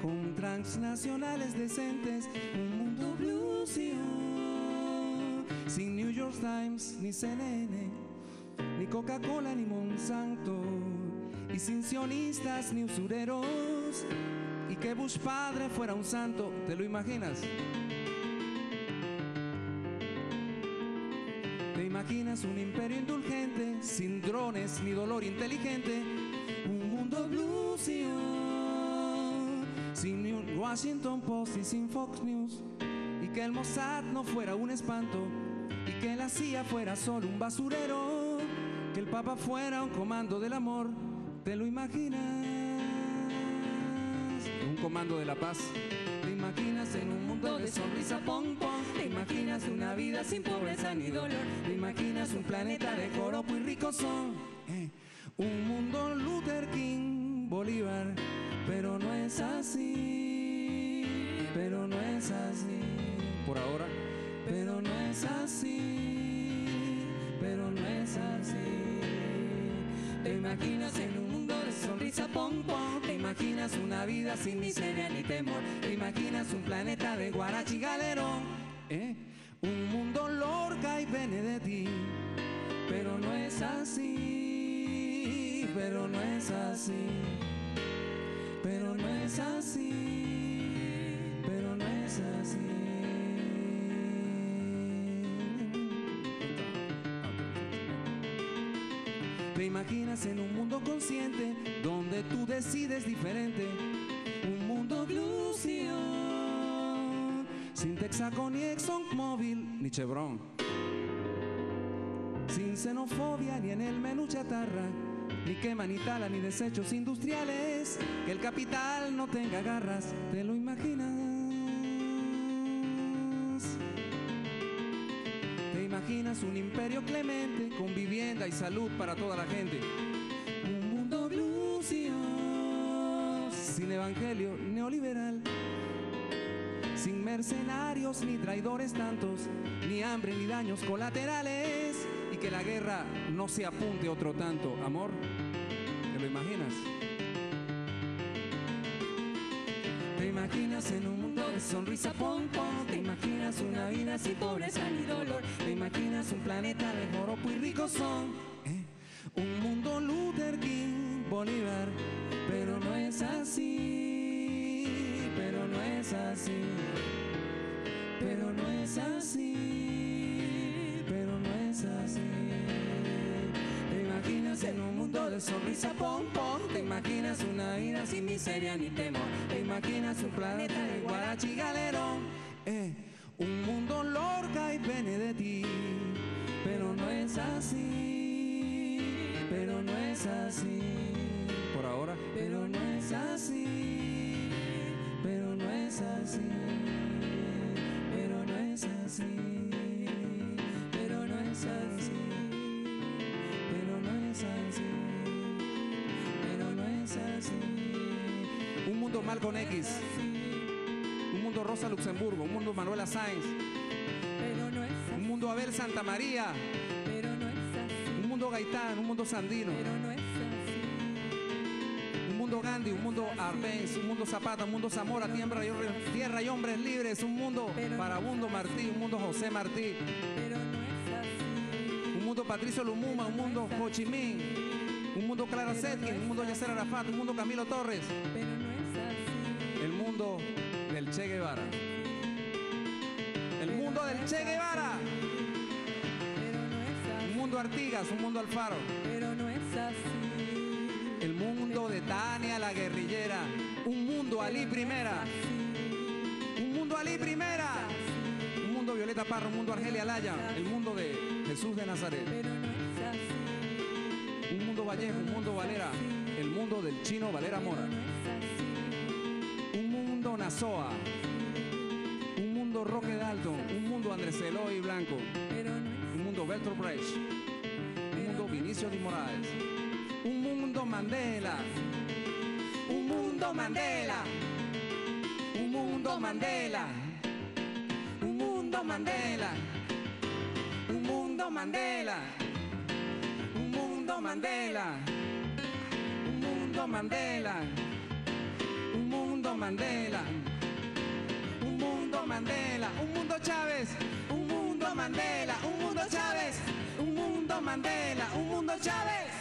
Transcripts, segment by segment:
con transnacionales decentes, un mundo bluesio, sin New York Times ni CNN, ni Coca-Cola ni Monsanto, y sin sionistas ni usureros, y que Bush padre fuera un santo, ¿te lo imaginas? ¿Te imaginas un imperio indulgente, sin drones ni dolor inteligente? Un mundo bluesio, sin Washington Post y sin Fox News. Y que el Mossad no fuera un espanto, y que la CIA fuera solo un basurero. Que el Papa fuera un comando del amor, ¿te lo imaginas? Un comando de la paz. ¿Te imaginas en un mundo de sonrisa pom? ¿Te imaginas una vida sin pobreza ni dolor? ¿Te imaginas un planeta de joropo y rico son? Eh, un mundo Luther imaginas en un mundo de sonrisa pom pom, te imaginas una vida sin miseria ni temor, te imaginas un planeta de guarachi galerón, ¿eh? un mundo Lorca y Benedetti, pero no es así, pero no es así, pero no es así, pero no es así. Te imaginas en un mundo consciente donde tú decides diferente, un mundo glucio, sin Texaco ni ExxonMobil ni Chevron, sin xenofobia ni en el menú chatarra, ni quema ni tala ni desechos industriales, que el capital no tenga garras, ¿te lo imaginas? ¿Te imaginas un imperio clemente con vivienda y salud para toda la gente? Un mundo bluesio, sin evangelio neoliberal, sin mercenarios ni traidores tantos, ni hambre ni daños colaterales, y que la guerra no se apunte otro tanto. Amor, ¿te lo imaginas? Te imaginas en un mundo de sonrisa pom pom, te imaginas una vida sin pobreza ni dolor, te imaginas un planeta de joropo y rico son, ¿eh? un mundo Luther King, Bolívar, pero no es así, pero no es así, pero no es así, de sonrisa pom pom, te imaginas una vida sin miseria ni temor, te imaginas un planeta de guarachi galerón, eh, un mundo Lorca y Benedetti, pero no es así, pero no es así, por ahora, pero no es así, pero no es así, pero no es así, Un mundo mal con X, un mundo Rosa Luxemburgo, un mundo Manuela Sáenz, pero no es un mundo Abel Santa María, un mundo Gaitán, un mundo Sandino, un mundo Gandhi, un mundo Arbenz, un mundo Zapata, un mundo Zamora, tierra y, tierra y hombres libres, un mundo Parabundo Martí, un mundo José Martí, un mundo Patricio Lumumba, un mundo Ho Chi Minh, un mundo Clara Zetkin, un mundo Yasser Arafat, un mundo Camilo Torres, pero no es así, el mundo del Che Guevara. El mundo del Che Guevara. pero no es así, Un mundo Artigas, un mundo Alfaro. pero no es así, El mundo de Tania la guerrillera. Un mundo Ali Primera. Un mundo Ali Primera. Un mundo Violeta Parra, un mundo Argelia Laya. El mundo de Jesús de Nazaret. Un mundo Vallejo, un mundo Valera. El mundo del chino Valera Mora. Un mundo Nazoa. Un mundo Roque Dalton. Un mundo Andrés Eloy Blanco. Un mundo Bertolt Brecht. Un mundo Vinicio de Moraes. Un mundo Mandela. Un mundo Mandela. Un mundo Mandela. Un mundo Mandela. Un mundo Mandela. Mandela. Un mundo Mandela. Un Mandela. Un mundo Mandela, un mundo Chávez, un mundo Mandela, un mundo Chávez, un mundo Mandela, un mundo Chávez.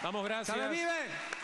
Vamos, gracias. ¡Chávez vive!